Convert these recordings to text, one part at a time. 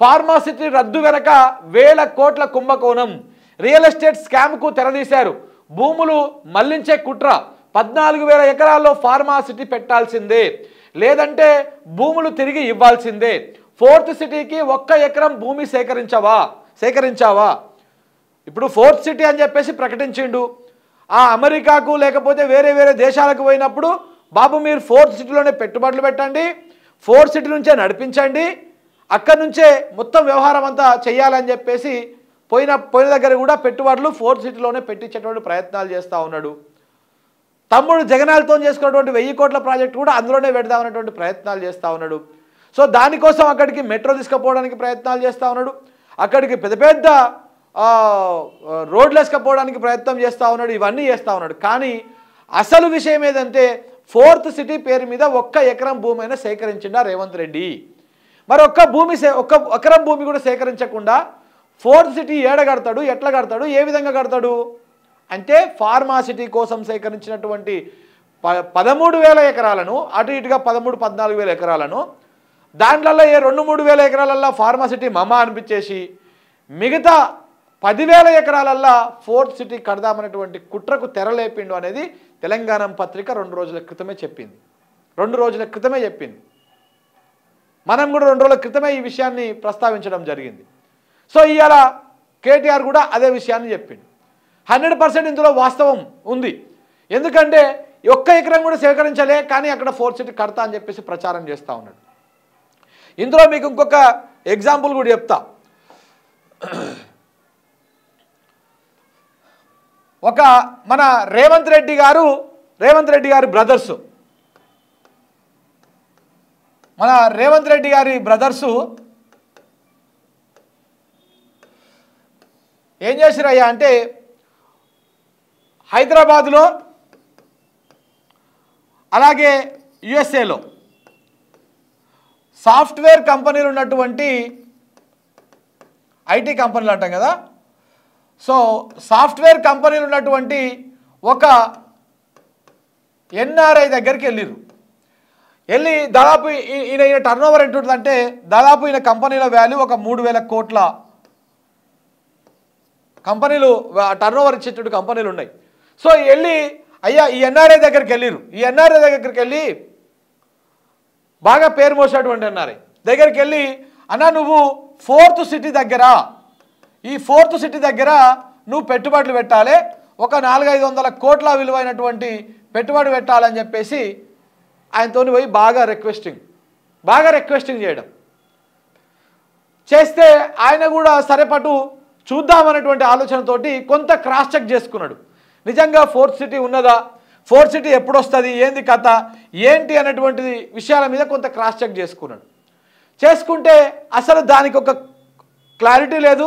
Pharma city రద్దు వెనక వేల కోట్ల కుంభకోణం రియల్ ఎస్టేట్ స్కామ్కు తెరదీశారు. భూములు మళ్ళించే కుట్ర పద్నాలుగు వేల ఎకరాల్లో ఫార్మాసిటీ పెట్టాల్సిందే. లేదంటే భూములు తిరిగి ఇవ్వాల్సిందే. ఫోర్త్ సిటీకి ఒక్క ఎకరం భూమి సేకరించవా? సేకరించావా? ఇప్పుడు ఫోర్త్ సిటీ అని చెప్పేసి ప్రకటించిండు. ఆ అమెరికాకు లేకపోతే వేరే వేరే దేశాలకు పోయినప్పుడు బాబు మీరు ఫోర్త్ సిటీలోనే పెట్టుబడులు పెట్టండి. ఫోర్త్ సిటీ నుంచే నడిపించండి. అక్కడి నుంచే మొత్తం వ్యవహారం అంతా చేయాలని చెప్పేసి పోయిన పోయిన దగ్గర కూడా పెట్టుబడులు ఫోర్త్ సిటీలోనే పెట్టించేటువంటి ప్రయత్నాలు చేస్తూ ఉన్నాడు. తమ్ముడు జగనాలతో చేసుకున్నటువంటి వెయ్యి కోట్ల ప్రాజెక్టు కూడా అందులోనే పెడదామనేటువంటి ప్రయత్నాలు చేస్తూ ఉన్నాడు. సో దానికోసం అక్కడికి మెట్రో తీసుకుపోవడానికి ప్రయత్నాలు చేస్తూ ఉన్నాడు. అక్కడికి పెద్ద పెద్ద రోడ్లు వేసుకపోవడానికి ప్రయత్నం చేస్తూ ఉన్నాడు. ఇవన్నీ చేస్తూ ఉన్నాడు. కానీ అసలు విషయం ఏదంటే ఫోర్త్ సిటీ పేరు మీద ఒక్క ఎకరం భూమైనా అయినా సేకరించిండా రేవంత్ రెడ్డి. మరి ఒక్క భూమి సే ఒక్క ఎకరం భూమి కూడా సేకరించకుండా ఫోర్త్ సిటీ ఏడ కడతాడు ఎట్లా కడతాడు ఏ విధంగా కడతాడు? అంటే ఫార్మాసిటీ కోసం సేకరించినటువంటి ప పదమూడు వేల ఎకరాలను అటు ఇటుగా పదమూడు పద్నాలుగు వేల ఎకరాలను దాంట్లలో ఏ రెండు మూడు వేల ఎకరాలల్లో ఫార్మాసిటీ మమ అనిపించేసి మిగతా పదివేల ఎకరాలల్లా ఫోర్త్ సిటీ కడదామనేటువంటి కుట్రకు తెరలేపిండు అనేది తెలంగాణ పత్రిక రెండు రోజుల క్రితమే చెప్పింది. రెండు రోజుల క్రితమే చెప్పింది. మనం కూడా రెండు రోజుల క్రితమే ఈ విషయాన్ని ప్రస్తావించడం జరిగింది. సో ఇవాళ కేటీఆర్ కూడా అదే విషయాన్ని చెప్పిండు. హండ్రెడ్ పర్సెంట్ ఇందులో వాస్తవం ఉంది. ఎందుకంటే ఒక్క ఎకరం కూడా సేకరించలే కానీ అక్కడ ఫోర్ సిటీ కడతా అని చెప్పేసి ప్రచారం చేస్తూ ఉన్నాడు. ఇందులో మీకు ఇంకొక ఎగ్జాంపుల్ కూడా చెప్తా. ఒక మన రేవంత్ రెడ్డి గారు రేవంత్ రెడ్డి గారి బ్రదర్సు మన రేవంత్ రెడ్డి గారి బ్రదర్సు ఏం చేసిరయ్యా అంటే హైదరాబాదులో అలాగే యుఎస్ఏలో సాఫ్ట్వేర్ కంపెనీలు ఉన్నటువంటి ఐటీ కంపెనీలు అంటాం కదా. సో సాఫ్ట్వేర్ కంపెనీలు ఉన్నటువంటి ఒక ఎన్ఆర్ఐ దగ్గరికి వెళ్ళిరు వెళ్ళి దాదాపు ఈయన ఈయన టర్న్ ఓవర్ ఎంత ఉంటుందంటే దాదాపు ఈయన కంపెనీల వాల్యూ ఒక మూడు వేల కోట్ల కంపెనీలు టర్న్ ఓవర్ ఇచ్చేటువంటి కంపెనీలు ఉన్నాయి. సో వెళ్ళి అయ్యా ఈ ఎన్ఆర్ఐ దగ్గరికి వెళ్ళిరు ఈ ఎన్ఆర్ఐ దగ్గరికి వెళ్ళి బాగా పేరు మోసేటువంటి ఎన్ఆర్ఐ దగ్గరికి వెళ్ళి అన్న నువ్వు ఫోర్త్ సిటీ దగ్గర ఈ ఫోర్త్ సిటీ దగ్గర నువ్వు పెట్టుబడులు పెట్టాలి. ఒక నాలుగైదు వందల కోట్ల విలువైనటువంటి పెట్టుబడి పెట్టాలని చెప్పేసి ఆయనతో పోయి బాగా రిక్వెస్టింగ్ బాగా రిక్వెస్టింగ్ చేయడం. చేస్తే ఆయన కూడా సరేపటు చూద్దామనేటువంటి ఆలోచనతోటి కొంత క్రాస్ చెక్ చేసుకున్నాడు. నిజంగా ఫోర్త్ సిటీ ఉన్నదా? ఫోర్త్ సిటీ ఎప్పుడు వస్తుంది ఏంది కథ? ఏంటి అనేటువంటి విషయాల మీద కొంత క్రాస్ చెక్ చేసుకున్నాడు. చేసుకుంటే అసలు దానికి ఒక క్లారిటీ లేదు.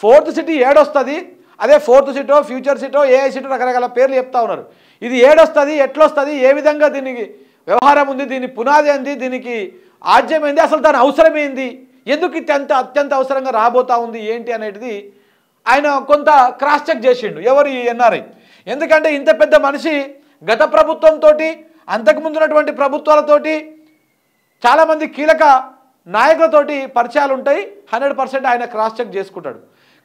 ఫోర్త్ సిటీ ఏడొస్తుంది? అదే ఫోర్త్ సిటో ఫ్యూచర్ సిటో ఏఐ సిటో రకరకాల పేర్లు చెప్తా ఉన్నారు. ఇది ఏడొస్తుంది? ఎట్లొస్తుంది? ఏ విధంగా దీనికి వ్యవహారం ఉంది దీని పునాది ఏంది దీనికి ఆజ్యం ఏంది అసలు దాని అవసరం ఏంది? ఎందుకు ఇది అత్యంత అవసరంగా రాబోతా ఉంది ఏంటి అనేది ఆయన కొంత క్రాస్ చెక్ చేసిండు ఎవరు ఈ ఎన్ఆర్ఐ? ఎందుకంటే ఇంత పెద్ద మనిషి గత ప్రభుత్వంతో అంతకుముందు ఉన్నటువంటి ప్రభుత్వాలతోటి చాలామంది కీలక నాయకులతోటి పరిచయాలు ఉంటాయి హండ్రెడ్ పర్సెంట్ ఆయన క్రాస్ చెక్ చేసుకుంటాడు.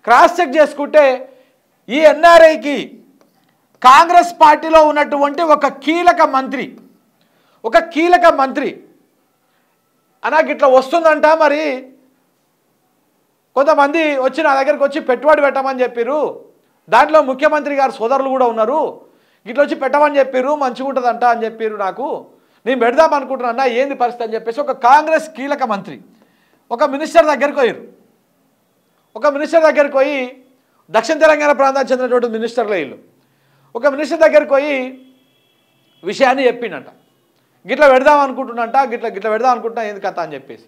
క్రాస్ చెక్ చేసుకుంటే ఈ ఎన్ఆర్ఐకి కాంగ్రెస్ పార్టీలో ఉన్నటువంటి ఒక కీలక మంత్రి ఒక కీలక మంత్రి. అనాకి ఇట్లా వస్తుందంట మరి. కొంతమంది వచ్చి నా దగ్గరికి వచ్చి పెట్టుబడి పెట్టమని చెప్పారు దాంట్లో ముఖ్యమంత్రి గారు సోదరులు కూడా ఉన్నారు. ఇట్లా వచ్చి పెట్టమని చెప్పారు మంచిగా ఉంటుందంట అని చెప్పారు నాకు. నేను పెడదాం అనుకుంటున్నా ఏంది పరిస్థితి అని చెప్పేసి ఒక కాంగ్రెస్ కీలక మంత్రి. ఒక మినిస్టర్ దగ్గరికి పోయారు ఒక మినిస్టర్ దగ్గరికి పోయి దక్షిణ తెలంగాణ ప్రాంతానికి చెందినటువంటి మినిస్టర్లు వీళ్ళు. ఒక మినిస్టర్ దగ్గరికి పోయి విషయాన్ని చెప్పిండట. గిట్ల పెడదాం అనుకుంటున్నంట గిట్ల గిట్ల పెడదాం అనుకుంటున్నా ఏంది కథ అని చెప్పేసి.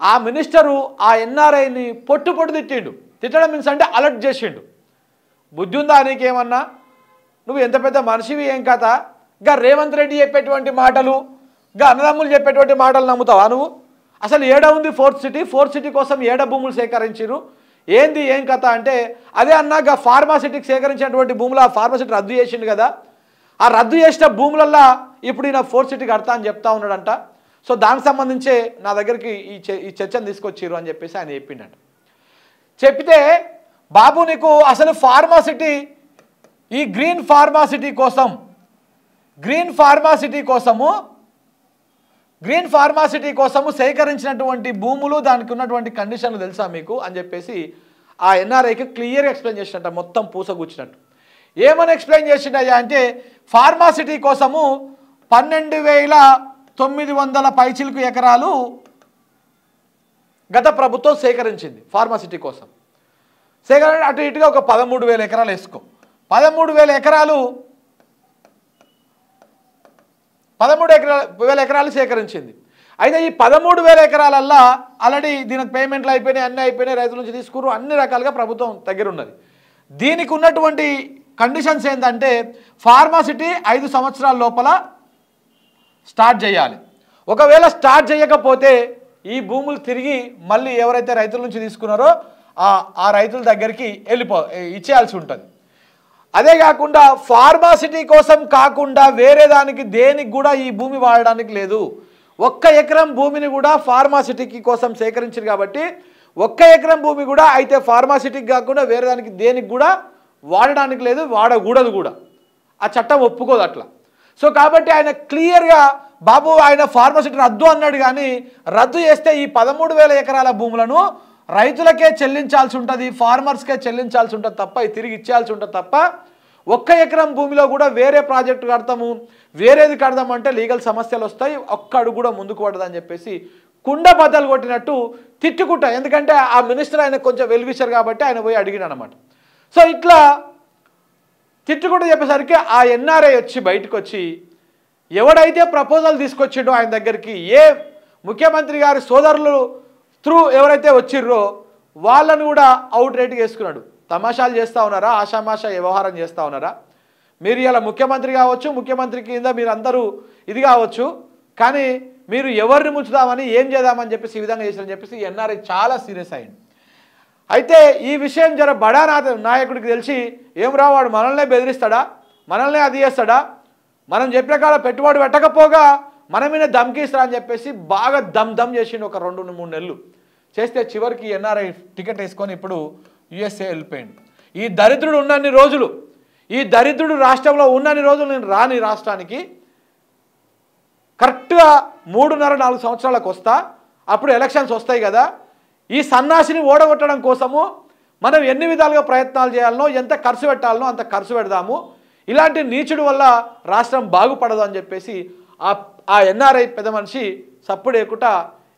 ఆ మినిస్టరు ఆ ఎన్ఆర్ఐని పొట్టు పొట్టు తిట్టిండు. తిట్టడం మీన్స్ అంటే అలర్ట్ చేసిండు. బుద్ధి ఉందా నీకేమన్నా? నువ్వు ఎంత పెద్ద మనిషివి ఏం కథ? గా రేవంత్ రెడ్డి చెప్పేటువంటి మాటలు గా అన్నదమ్ములు చెప్పేటువంటి మాటలు నమ్ముతావా నువ్వు? అసలు ఏడ ఉంది ఫోర్త్ సిటీ? ఫోర్త్ సిటీ కోసం ఏడ భూములు సేకరించారు ఏంది ఏం కథ అంటే అదే అన్నా ఫార్మాసిటీకి సేకరించినటువంటి భూములు ఆ ఫార్మాసిటీ రద్దు చేసిండు కదా. ఆ రద్దు చేసిన భూములల్లా ఇప్పుడు ఈయన ఫోర్ సిటీ కడతా అని చెప్తా ఉన్నాడంట. సో దానికి సంబంధించే నా దగ్గరికి ఈ చ- ఈ చర్చను తీసుకొచ్చిర్రు అని చెప్పేసి ఆయన చెప్పిండట. చెప్తే బాబు నీకు అసలు ఫార్మాసిటీ ఈ గ్రీన్ ఫార్మాసిటీ కోసం గ్రీన్ ఫార్మాసిటీ కోసము గ్రీన్ ఫార్మాసిటీ కోసము సేకరించినటువంటి భూములు దానికి ఉన్నటువంటి కండిషన్లు తెలుసా మీకు? అని చెప్పేసి ఆ ఎన్ఆర్ఐకి క్లియర్గా ఎక్స్ప్లెయిన్ చేసినట్ట మొత్తం పూసగుచ్చినట్టు ఏమని ఎక్స్ప్లెయిన్ చేసిండయ్యా అంటే ఫార్మాసిటీ కోసము పన్నెండు వేల తొమ్మిది వందల పైచిలకు ఎకరాలు గత ప్రభుత్వం సేకరించింది ఫార్మాసిటీ కోసం. సేకరణ అటు ఇటుగా ఒక పదమూడు వేల ఎకరాలు వేసుకో. పదమూడు వేల ఎకరాలు పదమూడు ఎకరాల వేల ఎకరాలు సేకరించింది. అయితే ఈ పదమూడు వేల ఎకరాలల్లా ఆల్రెడీ దీనికి పేమెంట్లు అయిపోయినాయి అన్నీ అయిపోయినాయి రైతుల నుంచి తీసుకురు అన్ని రకాలుగా ప్రభుత్వం దగ్గర ఉన్నది. దీనికి ఉన్నటువంటి కండిషన్స్ ఏంటంటే ఫార్మాసిటీ ఐదు సంవత్సరాల లోపల స్టార్ట్ చేయాలి. ఒకవేళ స్టార్ట్ చేయకపోతే ఈ భూములు తిరిగి మళ్ళీ ఎవరైతే రైతుల నుంచి తీసుకున్నారో ఆ రైతుల దగ్గరికి వెళ్ళిపో ఇచ్చేయాల్సి ఉంటుంది. అదే కాకుండా ఫార్మాసిటీ కోసం కాకుండా వేరే దానికి దేనికి కూడా ఈ భూమి వాడడానికి లేదు. ఒక్క ఎకరం భూమిని కూడా ఫార్మాసిటీకి కోసం సేకరించారు కాబట్టి ఒక్క ఎకరం భూమి కూడా అయితే ఫార్మాసిటీకి కాకుండా వేరే దానికి దేనికి కూడా వాడడానికి లేదు వాడకూడదు కూడా. ఆ చట్టం ఒప్పుకోదు అట్లా. సో కాబట్టి ఆయన క్లియర్గా బాబు ఆయన ఫార్మసిటీని రద్దు అన్నాడు కానీ రద్దు చేస్తే ఈ పదమూడు వేల ఎకరాల భూములను రైతులకే చెల్లించాల్సి ఉంటుంది ఫార్మర్స్కే చెల్లించాల్సి ఉంటుంది తప్ప ఇది తిరిగి ఇచ్చేయాల్సి ఉంటుంది తప్ప ఒక్క ఎకరం భూమిలో కూడా వేరే ప్రాజెక్టు కడతాము వేరేది కడదామంటే లీగల్ సమస్యలు వస్తాయి ఒక్క అడుగు కూడా ముందుకు పడదని చెప్పేసి కుండ బద్దలు కొట్టినట్టు తిట్టుకుంటా. ఎందుకంటే ఆ మినిస్టర్ ఆయన కొంచెం వెలివిషర్ కాబట్టి ఆయన పోయి అడిగిన అనమాట సో ఇట్లా తిట్టుకుంటూ చెప్పేసరికి ఆ ఎన్ఆర్ఐ వచ్చి బయటకు వచ్చి ఎవడైతే ప్రపోజల్ తీసుకొచ్చిండో ఆయన దగ్గరికి ఏ ముఖ్యమంత్రి గారి సోదరులు త్రూ ఎవరైతే వచ్చిర్రో వాళ్ళను కూడా అవుట్ రేట్ వేసుకున్నాడు. తమాషాలు చేస్తూ ఉన్నారా? ఆషామాషా వ్యవహారం చేస్తూ ఉన్నారా? మీరు ఇలా ముఖ్యమంత్రి కావచ్చు ముఖ్యమంత్రి కింద మీరు అందరూ ఇది కావచ్చు కానీ మీరు ఎవరిని ముంచుదామని ఏం చేద్దామని చెప్పేసి ఈ విధంగా చేశారని చెప్పేసి ఎన్ఆర్ఐ చాలా సీరియస్ అయింది. అయితే ఈ విషయం జర బడా నాయకుడికి తెలిసి ఏం వాడు మనల్నే బెదిరిస్తాడా? మనల్నే అది చేస్తాడా? మనం చెప్పిన కాడ పెట్టుబడి పెట్టకపోగా మన మీద దమ్కిస్తారా అని చెప్పేసి బాగా దమ్ దమ్ చేసిండు ఒక రెండు మూడు నెలలు. చేస్తే చివరికి ఎన్ఆర్ఐ టికెట్ వేసుకొని ఇప్పుడు యుఎస్ఏ వెళ్ళిపోయింది ఈ దరిద్రుడు ఉన్నన్ని రోజులు ఈ దరిద్రుడు రాష్ట్రంలో ఉన్నన్ని రోజులు నేను రాని రాష్ట్రానికి కరెక్ట్గా మూడున్నర నాలుగు సంవత్సరాలకు వస్తా అప్పుడు ఎలక్షన్స్ వస్తాయి కదా ఈ సన్నాసిని ఓడగొట్టడం కోసము మనం ఎన్ని విధాలుగా ప్రయత్నాలు చేయాలనో ఎంత ఖర్చు పెట్టాలనో అంత ఖర్చు పెడదాము. ఇలాంటి నీచుడు వల్ల రాష్ట్రం బాగుపడదు అని చెప్పేసి ఆ ఆ ఎన్ఆర్ఐ పెద్ద మనిషి సప్పుడు ఎక్కుట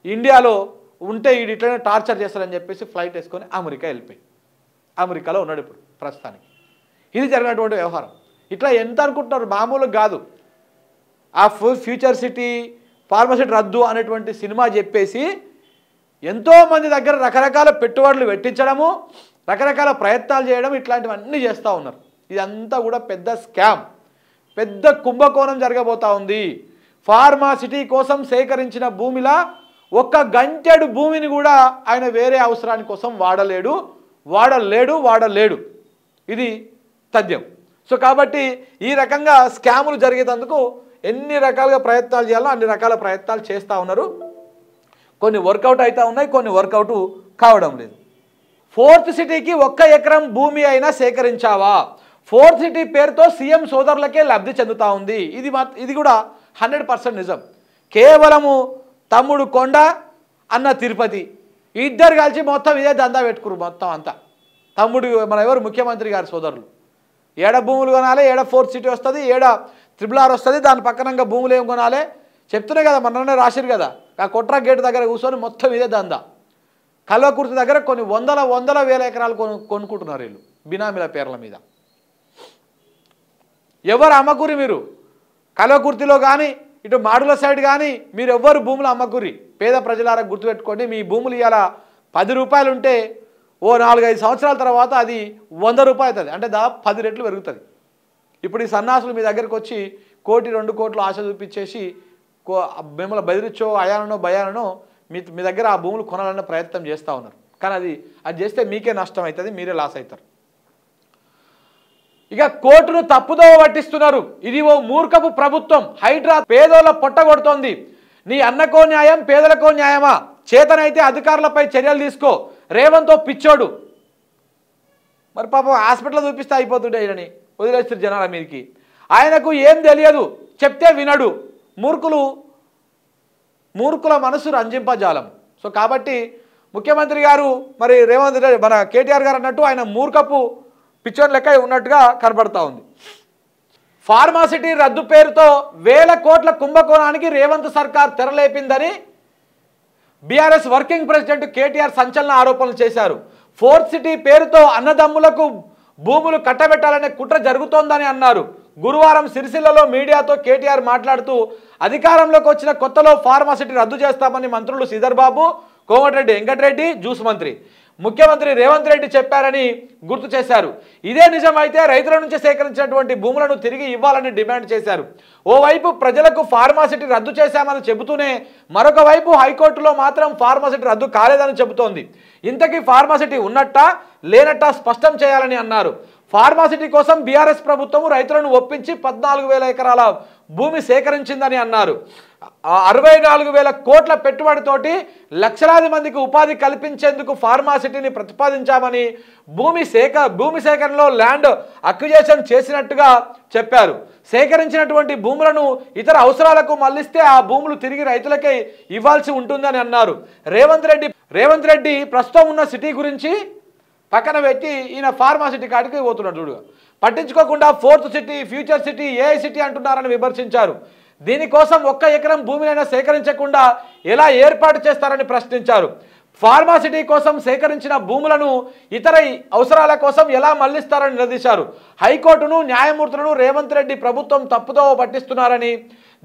ఇండియాలో ఉంటే ఈ ఇట్లనే టార్చర్ చేస్తారని చెప్పేసి ఫ్లైట్ వేసుకొని అమెరికా వెళ్ళిపోయి. అమెరికాలో ఉన్నాడు ఇప్పుడు ప్రస్తుతానికి. ఇది జరిగినటువంటి వ్యవహారం. ఇట్లా ఎంత అనుకుంటున్నారు? మామూలు కాదు. ఆ ఫుల్ ఫ్యూచర్ సిటీ ఫార్మసిటీ రద్దు అనేటువంటి సినిమా చెప్పేసి ఎంతోమంది దగ్గర రకరకాల పెట్టుబడులు పెట్టించడము రకరకాల ప్రయత్నాలు చేయడం ఇట్లాంటివన్నీ చేస్తూ ఉన్నారు. ఇదంతా కూడా పెద్ద స్కామ్. పెద్ద కుంభకోణం జరగబోతా ఉంది. ఫార్మాసిటీ కోసం సేకరించిన భూమిలా ఒక్క గంటెడు భూమిని కూడా ఆయన వేరే అవసరాని కోసం వాడలేడు వాడలేడు వాడలేడు. ఇది తథ్యం. సో కాబట్టి ఈ రకంగా స్కాములు జరిగేటందుకు ఎన్ని రకాలుగా ప్రయత్నాలు చేయాలో అన్ని రకాల ప్రయత్నాలు చేస్తూ ఉన్నారు. కొన్ని వర్కౌట్ అవుతూ ఉన్నాయి కొన్ని వర్కౌట్ కావడం లేదు. ఫోర్త్ సిటీకి ఒక్క ఎకరం భూమి అయినా సేకరించావా? ఫోర్త్ సిటీ పేరుతో సీఎం సోదరులకే లబ్ధి చెందుతూ ఉంది. ఇది మా ఇది కూడా హండ్రెడ్ పర్సెంట్ నిజం. కేవలము తమ్ముడు కొండ అన్న తిరుపతి. ఇద్దరు కలిసి మొత్తం ఇదే దందా పెట్టుకురు మొత్తం అంతా. తమ్ముడు మన ఎవరు? ముఖ్యమంత్రి గారి సోదరులు. ఏడ భూములు కొనాలి ఏడ ఫోర్త్ సిటీ వస్తుంది ఏడ త్రిబుల్ ఆర్ వస్తుంది దాని పక్కనంగా భూములు ఏం కొనాలి? చెప్తున్నాయి కదా మననే రాసిరు కదా. ఆ కొట్ర గేట్ దగ్గర కూర్చొని మొత్తం ఇదే దందా. కల్వకుర్తి దగ్గర కొన్ని వందల వందల వేల ఎకరాలు కొను కొనుక్కుంటున్నారు వీళ్ళు బినామీల పేర్ల మీద. ఎవరు అమ్మకూరి మీరు? కల్వకుర్తిలో కానీ ఇటు మాడుల సైడ్ కానీ మీరు ఎవ్వరు భూములు అమ్మకూరి? పేద ప్రజలారా గుర్తుపెట్టుకోండి మీ భూములు ఇవాళ పది రూపాయలు ఉంటే ఓ నాలుగైదు సంవత్సరాల తర్వాత అది వంద రూపాయలు అవుతుంది అంటే దాదాపు పది రెట్లు పెరుగుతుంది. ఇప్పుడు ఈ సన్నాసులు మీ దగ్గరకు వచ్చి కోటి రెండు కోట్లు ఆశ చూపించేసి మిమ్మల్ని బెదిరించో అయానో భయానో మీ మీ దగ్గర ఆ భూములు కొనాలన్న ప్రయత్నం చేస్తూ ఉన్నారు. కానీ అది అది చేస్తే మీకే నష్టం అవుతుంది మీరే లాస్ అవుతారు ఇక కోర్టును తప్పుదోవ పట్టిస్తున్నారు. ఇది ఓ మూర్ఖపు ప్రభుత్వం హైడ్రా పేదోళ్ళ పొట్టగొడుతోంది నీ అన్నకో న్యాయం పేదలకో న్యాయమా? చేతనైతే అధికారులపై చర్యలు తీసుకో. రేవంతో పిచ్చోడు. మరి పాపం హాస్పిటల్లో చూపిస్తే అయిపోతుండే ఆయనని వదిలేస్తారు జనాల మీదకి. ఆయనకు ఏం తెలియదు. చెప్తే వినడు. మూర్ఖులు మూర్ఖుల మనసు రంజింపజాలం. సో కాబట్టి ముఖ్యమంత్రి గారు మరి రేవంత్ రెడ్డి మన కేటీఆర్ గారు అన్నట్టు ఆయన మూర్ఖపు పిచ్చోన్ లెక్క ఉన్నట్టుగా కనబడతా ఉంది. ఫార్మాసిటీ రద్దు పేరుతో వేల కోట్ల కుంభకోణానికి రేవంత్ సర్కార్ తెరలేపిందని బీఆర్ఎస్ వర్కింగ్ ప్రెసిడెంట్ కేటీఆర్ సంచలన ఆరోపణలు చేశారు. ఫోర్త్ సిటీ పేరుతో అన్నదమ్ములకు భూములు కట్టబెట్టాలనే కుట్ర జరుగుతోందని అన్నారు. గురువారం సిరిసిల్లలో మీడియాతో కేటీఆర్ మాట్లాడుతూ అధికారంలోకి వచ్చిన కొత్తలో ఫార్మాసిటీ రద్దు చేస్తామని మంత్రులు సీధర్బాబు కోమటిరెడ్డి వెంకటరెడ్డి జ్యూస్ మంత్రి. ముఖ్యమంత్రి రేవంత్ రెడ్డి చెప్పారని గుర్తు చేశారు. ఇదే నిజమైతే రైతుల నుంచి సేకరించినటువంటి భూములను తిరిగి ఇవ్వాలని డిమాండ్ చేశారు. ఓవైపు ప్రజలకు ఫార్మాసిటీ రద్దు చేశామని చెబుతూనే మరొక వైపు హైకోర్టులో మాత్రం ఫార్మాసిటీ రద్దు కాలేదని చెబుతోంది. ఇంతకీ ఫార్మాసిటీ ఉన్నట్టా లేనట్టా స్పష్టం చేయాలని అన్నారు. ఫార్మాసిటీ కోసం బీఆర్ఎస్ ప్రభుత్వం రైతులను ఒప్పించి పద్నాలుగు వేల ఎకరాల భూమి సేకరించిందని అన్నారు. అరవై నాలుగు వేల కోట్ల పెట్టుబడితోటి లక్షలాది మందికి ఉపాధి కల్పించేందుకు ఫార్మాసిటీని ప్రతిపాదించామని భూమి సేక భూమి సేకరణలో ల్యాండ్ అక్విజేషన్ చేసినట్టుగా చెప్పారు. సేకరించినటువంటి భూములను ఇతర అవసరాలకు మళ్ళిస్తే ఆ భూములు తిరిగి రైతులకే ఇవ్వాల్సి ఉంటుందని అన్నారు. రేవంత్ రెడ్డి రేవంత్ రెడ్డి ప్రస్తుతం ఉన్న సిటీ గురించి పక్కన పెట్టి ఈయన ఫార్మాసిటీ కాడికి పోతున్నాడు చూడు. పట్టించుకోకుండా ఫోర్త్ సిటీ ఫ్యూచర్ సిటీ ఏ సిటీ అంటున్నారని విమర్శించారు. దీనికోసం ఒక్క ఎకరం భూమినైనా సేకరించకుండా ఎలా ఏర్పాటు చేస్తారని ప్రశ్నించారు. ఫార్మాసిటీ కోసం సేకరించిన భూములను ఇతర అవసరాల కోసం ఎలా మళ్ళిస్తారని నిలదీశారు. హైకోర్టును న్యాయమూర్తులను రేవంత్ రెడ్డి ప్రభుత్వం తప్పుదోవ పట్టిస్తున్నారని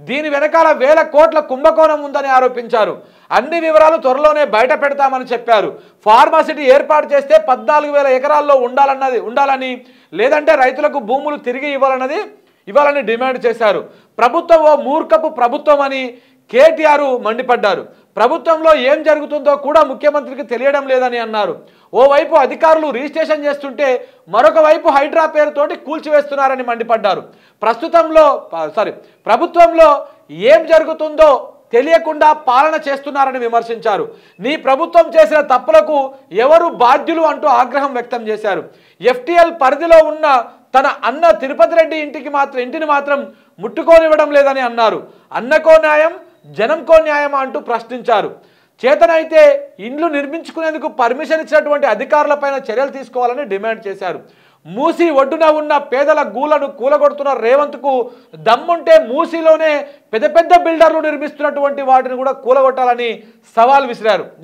దీని వెనకాల వేల కోట్ల కుంభకోణం ఉందని ఆరోపించారు. అన్ని వివరాలు త్వరలోనే బయట పెడతామని చెప్పారు. ఫార్మాసిటీ ఏర్పాటు చేస్తే పద్నాలుగు వేల ఎకరాల్లో ఉండాలన్నది ఉండాలని లేదంటే రైతులకు భూములు తిరిగి ఇవ్వాలన్నది ఇవ్వాలని డిమాండ్ చేశారు. ప్రభుత్వం ఓ మూర్ఖపు ప్రభుత్వం అని కేటీఆర్ మండిపడ్డారు. ప్రభుత్వంలో ఏం జరుగుతుందో కూడా ముఖ్యమంత్రికి తెలియడం లేదని అన్నారు. ఓవైపు అధికారులు రిజిస్ట్రేషన్ చేస్తుంటే మరొక వైపు హైడ్రా పేరుతోటి కూల్చివేస్తున్నారని మండిపడ్డారు. ప్రస్తుతంలో సారీ ప్రభుత్వంలో ఏం జరుగుతుందో తెలియకుండా పాలన చేస్తున్నారని విమర్శించారు. నీ ప్రభుత్వం చేసిన తప్పులకు ఎవరు బాధ్యులు అంటూ ఆగ్రహం వ్యక్తం చేశారు. ఎఫ్టీఎల్ పరిధిలో ఉన్న తన అన్న తిరుపతి రెడ్డి ఇంటికి మాత్రం ఇంటిని మాత్రం ముట్టుకోనివ్వడం లేదని అన్నారు. అన్నకో న్యాయం జనంకో న్యాయమా అంటూ ప్రశ్నించారు. చేతనైతే ఇండ్లు నిర్మించుకునేందుకు పర్మిషన్ ఇచ్చినటువంటి అధికారులపైన చర్యలు తీసుకోవాలని డిమాండ్ చేశారు. మూసి ఒడ్డున ఉన్న పేదల గూలను కూలగొడుతున్న రేవంత్కు దమ్ముంటే మూసిలోనే పెద్ద పెద్ద బిల్డర్లు నిర్మిస్తున్నటువంటి వాటిని కూడా కూలగొట్టాలని సవాల్ విసిరారు.